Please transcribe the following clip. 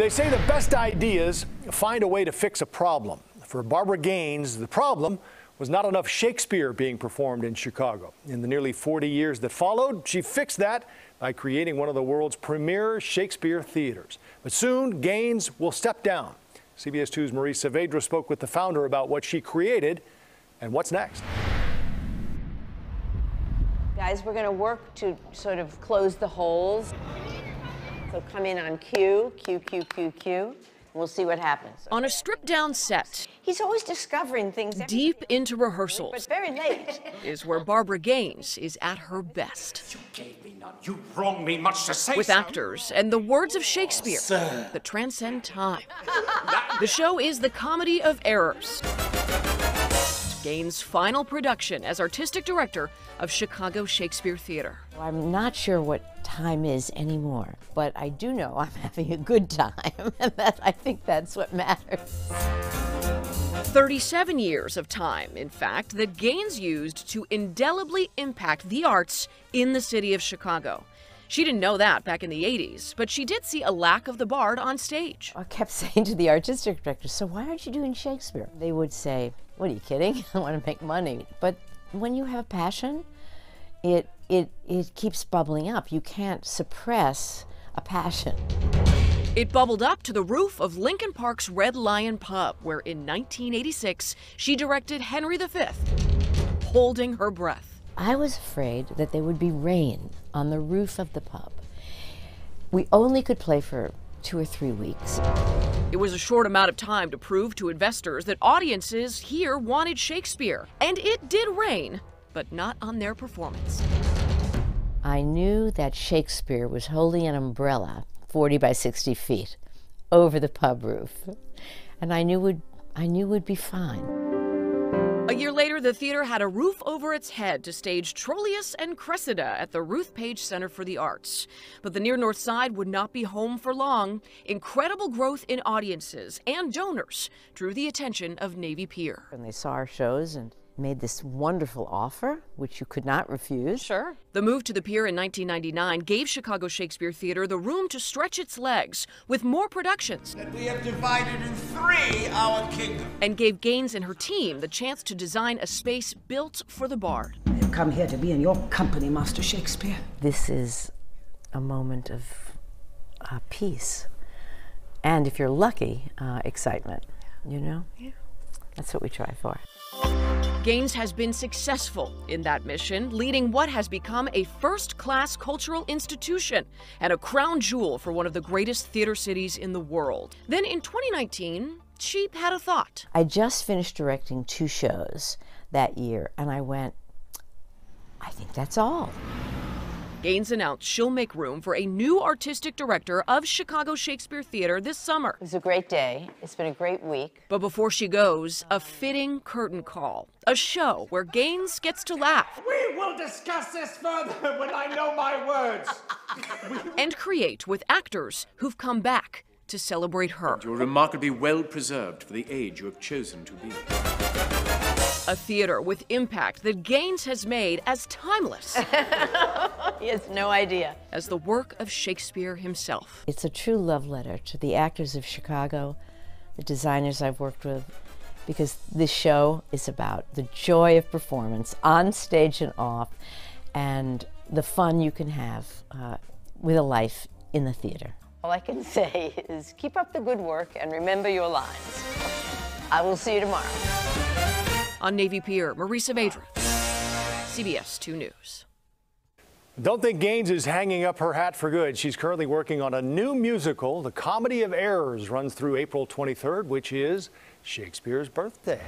They say the best ideas find a way to fix a problem. For Barbara Gaines, the problem was not enough Shakespeare being performed in Chicago. In the nearly 40 years that followed, she fixed that by creating one of the world's premier Shakespeare theaters. But soon, Gaines will step down. CBS 2's Marie Saavedra spoke with the founder about what she created and what's next. Guys, we're going to work to sort of close the holes. So come in on cue, cue, cue, cue, cue. We'll see what happens. On a stripped down set, He's always discovering things. deep into But rehearsals, very late. is where Barbara Gaines is at her best. You gave me none. You wrong me much to say With so. actors and the words of Shakespeare that transcend time. The show is the Comedy of Errors. Gaines' final production as artistic director of Chicago Shakespeare Theater. I'm not sure what time is anymore, but I do know I'm having a good time, and that I think that's what matters. 37 years of time, in fact, that Gaines used to indelibly impact the arts in the city of Chicago. She didn't know that back in the 80s, but she did see a lack of the bard on stage. I kept saying to the artistic director, So why aren't you doing Shakespeare? They would say, What are you kidding? I want to make money. But when you have passion, it, it, it keeps bubbling up. You can't suppress a passion. It bubbled up to the roof of Lincoln Park's Red Lion Pub, where in 1986 she directed Henry V, holding her breath. I was afraid that there would be rain on the roof of the pub. We only could play for two or three weeks. It was a short amount of time to prove to investors that audiences here wanted Shakespeare. And it did rain, but not on their performance. I knew that Shakespeare was holding an umbrella 40 by 60 feet over the pub roof. And I knew would I knew would be fine. A year later, the theater had a roof over its head to stage Troilus and Cressida at the Ruth Page Center for the Arts. But the near north side would not be home for long. Incredible growth in audiences and donors drew the attention of Navy Pier. And they saw our shows and made this wonderful offer, which you could not refuse. Sure. The move to the pier in 1999 gave Chicago Shakespeare Theater the room to stretch its legs with more productions that we have divided in three our kingdom. and gave Gaines and her team the chance to design a space built for the bard. I've come here to be in your company, Master Shakespeare. This is a moment of uh, peace. And if you're lucky, uh, excitement. You know? Yeah. That's what we try for. Gaines has been successful in that mission, leading what has become a first class cultural institution and a crown jewel for one of the greatest theater cities in the world. Then in 2019, she had a thought. I just finished directing two shows that year, and I went, I think that's all. Gaines announced she'll make room for a new artistic director of Chicago Shakespeare Theater this summer. It was a great day. It's been a great week. But before she goes, a fitting curtain call. A show where Gaines gets to laugh We will discuss this further when I know my words. and create with actors who've come back to celebrate her. You're remarkably well preserved for the age you have chosen to be. A theater with impact that Gaines has made as timeless He has no idea. as the work of Shakespeare himself. It's a true love letter to the actors of Chicago, the designers I've worked with, because this show is about the joy of performance on stage and off, and the fun you can have uh, with a life in the theater. All I can say is keep up the good work and remember your lines. I will see you tomorrow. On Navy Pier, Marie Saavedra, CBS 2 News. Don't think Gaines is hanging up her hat for good. She's currently working on a new musical. The Comedy of Errors runs through April 23rd, which is Shakespeare's birthday.